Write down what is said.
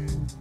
Mm-hmm.